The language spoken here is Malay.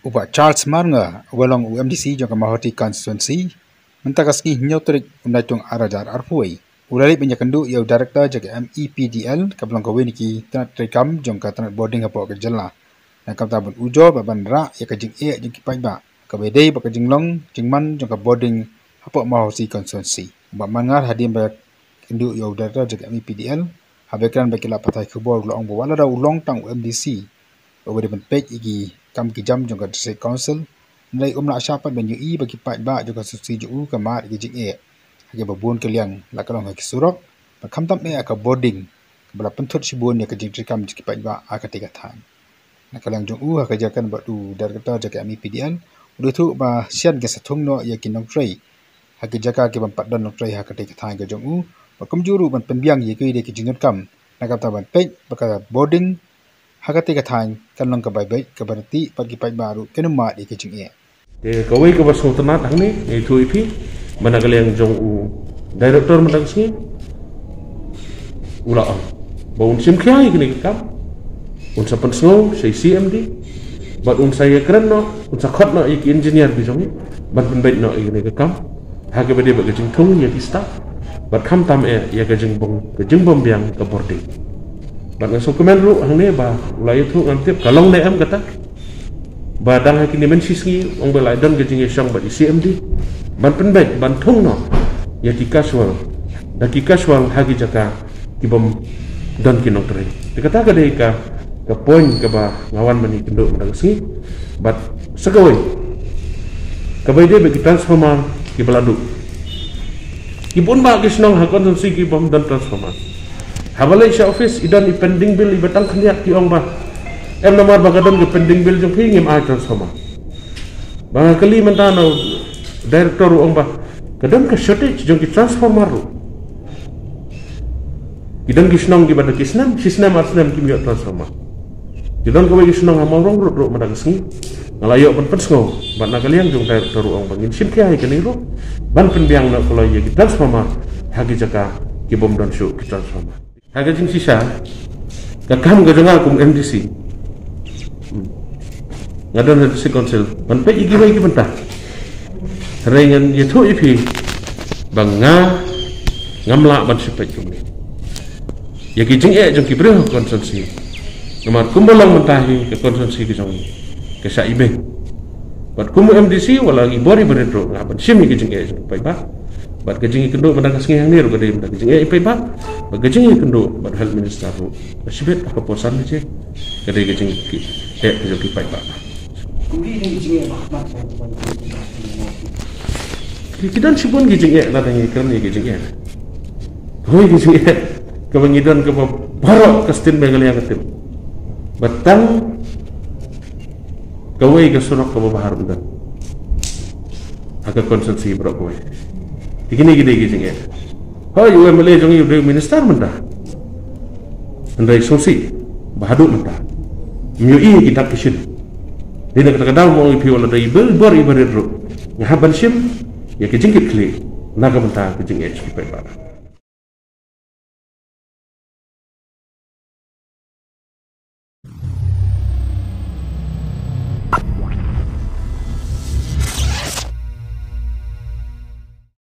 Upa Charles Marnga walong UMDC jong kamahoti constituency mentakaski nyotrik unaitung arajar arpuai. Ulali penyakendu yau director jaga MEPDL kabelang kawin ki tanat rekam jong ka tanat boarding hapo ke jela. Dan kam tabun ujo baban ra ya ka jing e jing ki ba. Ka bedei ba ka jing long jing man jong ka boarding hapo mahoti constituency. Ba mangar hadim ba kendu yau director jaga MEPDL habekran ba kila patai kubor lo ong bo wala da ulong tang UMDC. Over the page igi kam ki jam jong ka district council nai umla syapat ben ui bagi pat ba juga susi ju ka mat gi jing e hage babun ke liang la kalong ki surok ba kam tam e ka boarding bala pentut si bun ya ka jing kam ki pat ba aka tiga tan na kalang jong u ka jakan ba du dar kata jaka mi pdn udu tu ba sian ge satung no ya kinong trei hage jaka ke ban pat don no trei ha ka tan ga jong u ba kum juru ban penbiang ye ki de ki jing kam. Na ka ta ban ba ka boarding Hakati ka thain kan long ka bai bai ka barati pagi pai baru kenu ma di ke ching e te kawai ka baso tana thang ni e thu ipi mana ka leng jong u. Director mandang sni ula ang ba un sim kya ikni kam un sa pan snow sei cmd ba un sa kren no un sa khot no ik engineer bi jong ban ban bai no ikni ka kam ha ke ba ka jing thung ya ki staff ba kam tam e ya ka jing bong ka jing bom biang ka boarding Bang so komen lu hang ne ba ulai tu ngantip kalong ne am kata. Ba dang ha kini men sisi ong belai don ke jingi syang ba di CMD. Ban pen baik ban thong no. Ya ki kaswal. Da ki kaswal ha ki jaka ki bom don ki nok tre. Di kata ka dei ka ka poin ka ba ngawan mani kendo mendang si. Bat segawai. Ka bai dei bagi transformer ki baladu. Ki pun ba ki senang ha konsumsi ki bom dan transformer. Habalai Syah Office idan i pending bill i batang keniak ki ong ba. Em nomor bagadam ke pending bill jong pingim ai transforma. Bang kali mentana director ong ba. Kadang ke shortage jong ki transformer ru. Idan ki senang ki bada ki senam, si senam ar senam ki miyak transforma. Idan bagi senang amal rong rut rut madak sengi. Ngalayo pen pen sengo. Ban nak kalian jong director ong bangin sim kiai kini ru. Ban pen biang nak kalau ia ki transforma. Hagi jaka ki bom dan syuk ki Harga jing sisa Kakam ke dengar MDC hmm. Ngadon hati si konsil Manpai igi wa igi bentah Rengan tu ipi Bang nga Ngamla ban sipai ni Ya ki jing e jong ki beri konsensi. Ngamar kum bolang mentahi ke konsensi ki jong Ke sa ibe Bat kum MDC wala ibori beredro Ngapan sim ki jing e jong pai ba Bat gajing ikendu mendak sengi yang niru Gade mendak gajing e ipai ba Bat gajing ikendu Bat health minister ru Sibet apa posan ni cik? Gade gajing ki E kejo ki ipai ba Kidan sibun gajing e Nada ngi keren ni gajing e Hui gajing e Kebangidan ke barok Kestin begal yang ketim Batang Kawai ke surok ke bahar bendan Agak konsumsi berapa kawai gini gini gini. Ha, you are Malay jong you minister menda. Anda isosi bahadu menda. Mio i kita kishin. Dia nak kata mau ipi wala dai ber ber ibarat ro. Ngahaban sim ya kijing kit kli. Naga menta kijing edge kipai bara.